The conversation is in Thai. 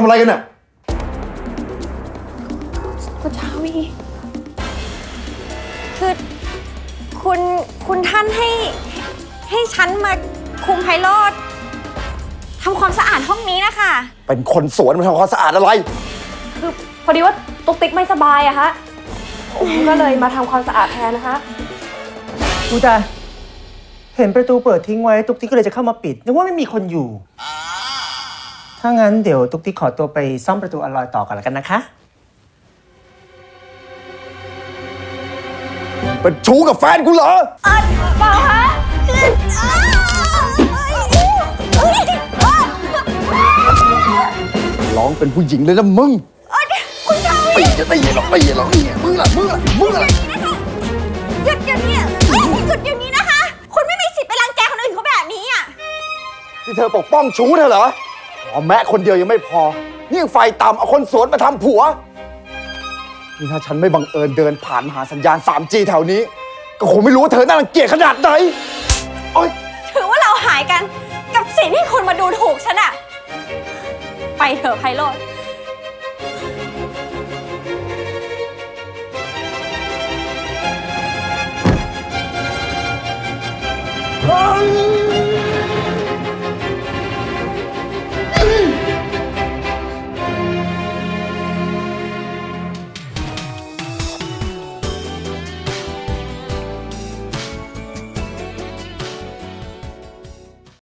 ทำอะไรกันน่ะคุณชาวีคือคุณคุณท่านให้ให้ฉันมาคุมไพโรธทำความสะอาดห้องนี้นะคะ เป็นคนสวนมาทำความสะอาดอะไร คือพอดีว่าตุ๊กติ๊กไม่สบายอะฮะผมก็เลยมาทำความสะอาดแทนนะคะอุยตายเห็นประตูเปิดทิ้งไว้ตุ๊กติ๊กก็เลยจะเข้ามาปิดนึกว่าไม่มีคนอยู่ ถ้างั้นเดี๋ยวตุ๊กติ๊กขอตัวไปซ่อมประตูอลลอยต่อกันแล้วกันนะคะ เป็นชู้กับแฟนกูเหรอเปล่าคะคืออ้าวเอ้ยเอ้ยร้องเป็นผู้หญิงเลยนะมึงเอ้ยคุณชาวีตีจะตีหรอกตีหรอกนี่มึงล่ะมึงล่ะมึงล่ะหยุดเดี๋ยวนี้เอ้ยหยุดเดี๋ยวนี้นะคะ คุณไม่มีสิทธิ์ไปรังแกคนอื่นเขาแบบนี้อะ ที่เธอปกป้องชู้เธอเหรอ อ๋อแม้คนเดียวยังไม่พอ นี่ยังไฟต่ำเอาคนสวนมาทำผัว นี่ถ้าฉันไม่บังเอิญเดินผ่านมหาสัญญาณ 3G แถวนี้ ก็คงไม่รู้ว่าเธอน่ารังเกียจขนาดไหนโอ๊ถือว่าเราหายกันกับสิ่งที่คนมาดูถูกฉันอะไปเถอะไพโรดเ